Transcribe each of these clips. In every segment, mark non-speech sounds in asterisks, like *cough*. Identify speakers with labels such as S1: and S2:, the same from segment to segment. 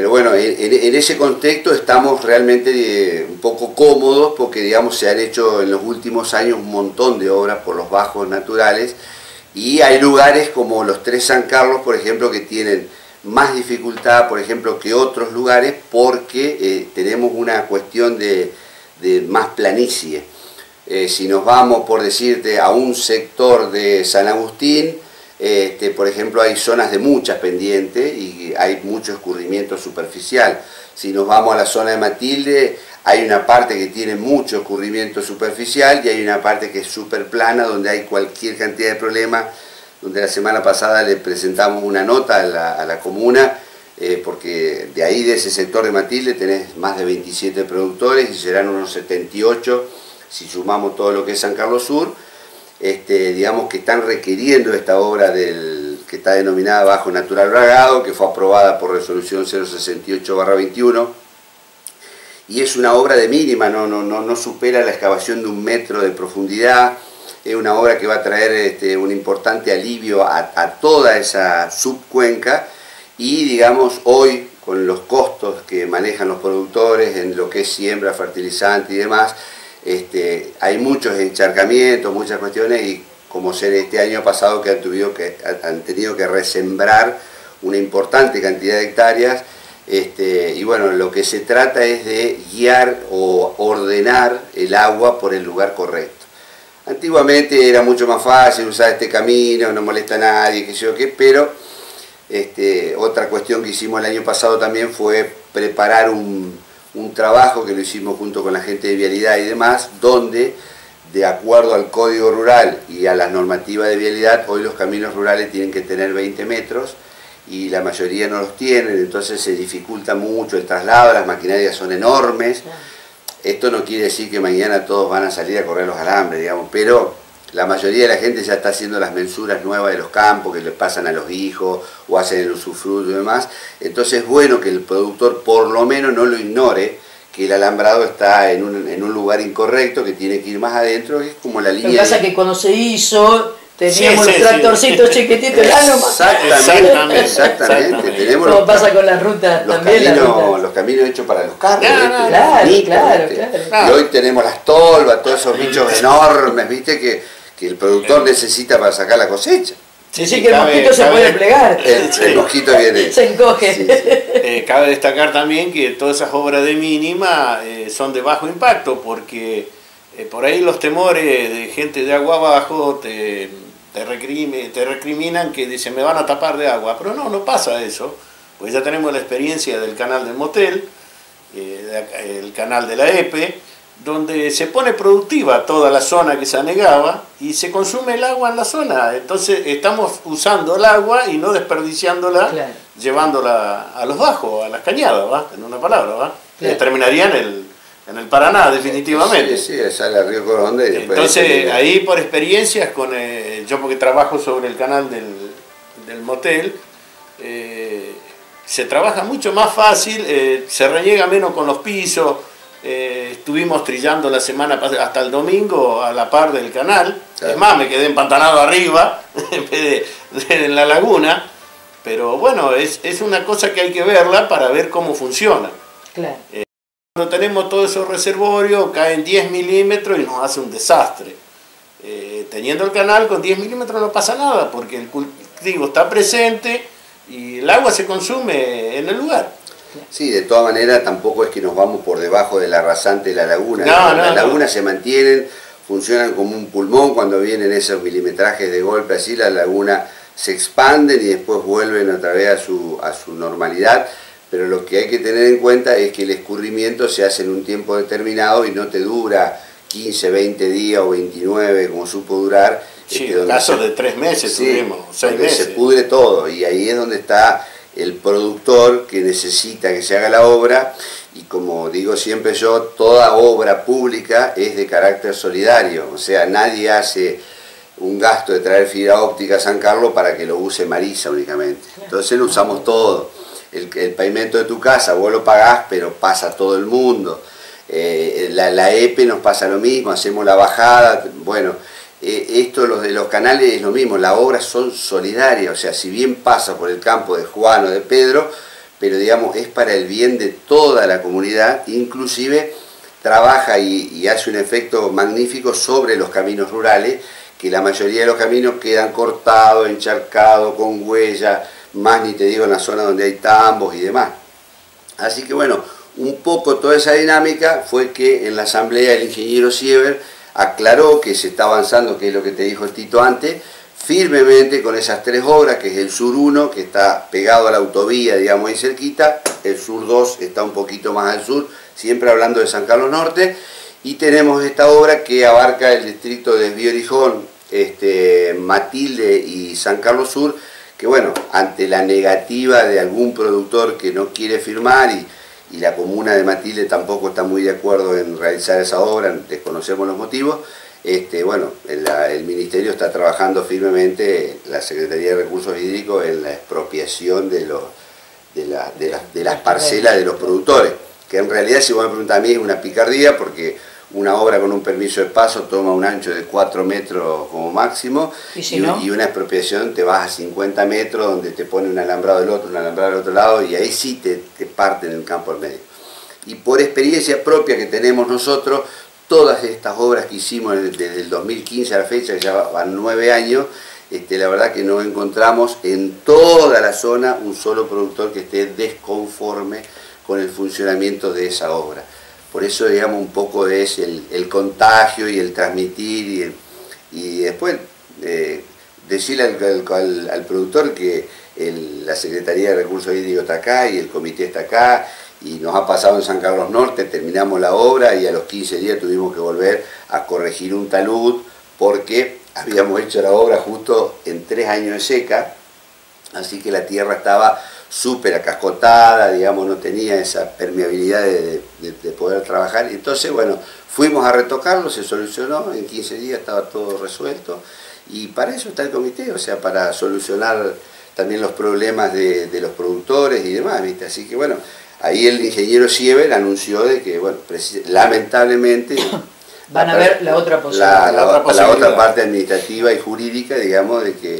S1: pero bueno, en, ese contexto estamos realmente eh, un poco cómodos porque digamos se han hecho en los últimos años un montón de obras por los bajos naturales y hay lugares como los Tres San Carlos, por ejemplo, que tienen más dificultad, por ejemplo, que otros lugares porque eh, tenemos una cuestión de, más planicie. Eh, si nos vamos, por decirte, a un sector de San Agustín, este, por ejemplo, hay zonas de muchas pendientes y hay mucho escurrimiento superficial. Si nos vamos a la zona de Matilde, hay una parte que tiene mucho escurrimiento superficial y hay una parte que es súper plana, donde hay cualquier cantidad de problemas, donde la semana pasada le presentamos una nota a la, comuna, eh, porque de ahí, de ese sector de Matilde, tenés más de 27 productores y serán unos 78 si sumamos todo lo que es San Carlos Sur, este, digamos que están requiriendo esta obra del, que está denominada Bajo Natural Bragado, que fue aprobada por resolución 068-21, y es una obra de mínima, no, no, no, no, supera la excavación de un metro de profundidad, es una obra que va a traer este, un importante alivio a, a toda esa subcuenca, y digamos hoy con los costos que manejan los productores en lo que es siembra, fertilizante y demás, este, hay muchos encharcamientos, muchas cuestiones y como ser este año pasado que han, tenido que resembrar una importante cantidad de hectáreas este, y bueno, lo que se trata es de guiar o ordenar el agua por el lugar correcto. Antiguamente era mucho más fácil usar este camino, no molesta a nadie, qué sé yo qué, pero este, otra cuestión que hicimos el año pasado también fue preparar un, un trabajo que lo hicimos junto con la gente de vialidad y demás, donde de acuerdo al código rural y a la normativa de vialidad, hoy los caminos rurales tienen que tener 20 metros y la mayoría no los tienen, entonces se dificulta mucho el traslado, las maquinarias son enormes. Esto no quiere decir que mañana todos van a salir a correr los alambres, digamos, pero la mayoría de la gente ya está haciendo las mensuras nuevas de los campos que le pasan a los hijos o hacen el usufructo y demás. Entonces es bueno que el productor por lo menos no lo ignore, que el alambrado está en un, en un lugar incorrecto, que tiene que ir más adentro, es como la línea... Lo
S2: que pasa es que cuando se hizo teníamos los tractorcitos chiquititos,
S1: Exactamente, exactamente. Tenemos
S2: Como pasa con las rutas
S1: los
S2: también.
S1: Caminos, Los caminos hechos para los carros.
S2: Claro, claro, claro,
S1: Y hoy tenemos las tolvas, todos esos bichos enormes, ¿viste? Que que el productor necesita para sacar la cosecha.
S2: Sí, sí, que el mosquito se puede plegar.
S1: El, mosquito viene.
S2: Se encoge.
S3: Eh, cabe destacar también que todas esas obras de mínima eh, son de bajo impacto, porque eh, por ahí los temores de gente de agua abajo te, te, te recriminan que dicen me van a tapar de agua, pero no, no pasa eso, pues ya tenemos la experiencia del canal del motel, el canal de la EPE, donde se pone productiva toda la zona que se anegaba y se consume el agua en la zona. Entonces estamos usando el agua y no desperdiciándola, llevándola a los bajos, a las cañadas, ¿va? en una palabra. ¿va? terminaría en el, en el Paraná, definitivamente.
S1: Sí, sí, sale a Río Coronde y
S3: después Entonces ahí por experiencias, con eh, yo porque trabajo sobre el canal del, del motel, eh, se trabaja mucho más fácil, eh, se reniega menos con los pisos, eh, estuvimos trillando la semana hasta el domingo a la par del canal. Es más, me quedé empantanado arriba *laughs* en vez de, en la laguna. Pero bueno, es, una cosa que hay que verla para ver cómo funciona. Eh, cuando tenemos todo esos reservorios, caen 10 milímetros y nos hace un desastre. Eh, teniendo el canal con 10 milímetros no pasa nada, porque el cultivo está presente y el agua se consume en el lugar.
S1: Sí, de todas maneras tampoco es que nos vamos por debajo de la rasante de la laguna. No, Las lagunas se mantienen, funcionan como un pulmón cuando vienen esos milimetrajes de golpe así, la laguna se expanden y después vuelven otra vez a su, a su normalidad. Pero lo que hay que tener en cuenta es que el escurrimiento se hace en un tiempo determinado y no te dura 15, 20 días o 29 como supo durar.
S3: Sí, este, casos de tres meses tuvimos, seis meses.
S1: Se pudre todo y ahí es donde está el productor que necesita que se haga la obra y como digo siempre yo, toda obra pública es de carácter solidario, o sea, nadie hace un gasto de traer fibra óptica a San Carlos para que lo use Marisa únicamente. Entonces lo usamos todo. El, pavimento de tu casa vos lo pagás, pero pasa todo el mundo. Eh, la, la EPE nos pasa lo mismo, hacemos la bajada, bueno, eh, esto los de los canales es lo mismo, las obras son solidarias, o sea, si bien pasa por el campo de Juan o de Pedro, pero digamos, es para el bien de toda la comunidad, inclusive trabaja y, hace un efecto magnífico sobre los caminos rurales, que la mayoría de los caminos quedan cortados, encharcados, con huellas, más ni te digo en la zona donde hay tambos y demás. Así que bueno, un poco toda esa dinámica fue que en la asamblea el ingeniero Siever aclaró que se está avanzando, que es lo que te dijo Tito antes, firmemente con esas tres obras, que es el Sur 1, que está pegado a la autovía, digamos, ahí cerquita, el Sur 2 está un poquito más al sur, siempre hablando de San Carlos Norte, y tenemos esta obra que abarca el distrito de Desvío este, Matilde y San Carlos Sur, que bueno, ante la negativa de algún productor que no quiere firmar y, la comuna de Matilde tampoco está muy de acuerdo en realizar esa obra, desconocemos los motivos, este, bueno, el, Ministerio está trabajando firmemente, la Secretaría de Recursos Hídricos, en la expropiación de, los, de, las parcelas de los productores, que en realidad, si vos me preguntas a mí, es una picardía porque una obra con un permiso de paso toma un ancho de 4 metros como máximo ¿Y, una expropiación te vas a 50 metros donde te pone un alambrado del otro, un alambrado del otro lado y ahí sí te, te parten el campo al medio. Y por experiencia propia que tenemos nosotros, todas estas obras que hicimos desde el 2015 a la fecha, que ya van nueve años, este, la verdad que no encontramos en toda la zona un solo productor que esté desconforme con el funcionamiento de esa obra. Por eso, digamos, un poco es el, contagio y el transmitir y, después eh, decirle al, productor que la Secretaría de Recursos Hídricos está acá y el comité está acá y nos ha pasado en San Carlos Norte, terminamos la obra y a los 15 días tuvimos que volver a corregir un talud porque habíamos hecho la obra justo en tres años de seca, así que la tierra estaba súper acascotada, digamos, no tenía esa permeabilidad de, poder trabajar. Entonces, bueno, fuimos a retocarlo, se solucionó, en 15 días estaba todo resuelto y para eso está el comité, o sea, para solucionar también los problemas de, de los productores y demás, ¿viste? Así que bueno, ahí el ingeniero Siever anunció de que, bueno, lamentablemente... *coughs*
S2: Van a ver la otra posibilidad.
S1: La, otra, parte administrativa y jurídica, digamos, de que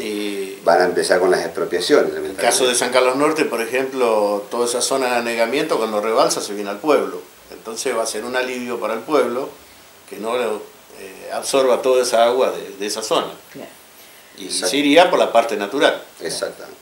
S1: van a empezar con las expropiaciones.
S3: En el caso de San Carlos Norte, por ejemplo, toda esa zona de anegamiento, cuando rebalsa se viene al pueblo. Entonces va a ser un alivio para el pueblo que no eh, absorba toda esa agua de, esa zona. Y se iría por la parte natural.
S1: Exactamente.